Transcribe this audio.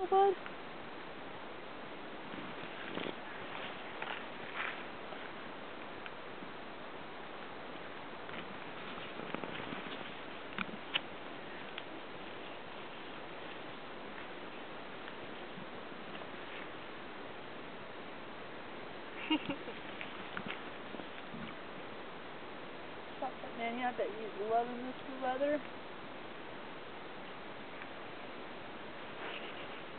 Oh, bud. Man, you have to use loving this weather.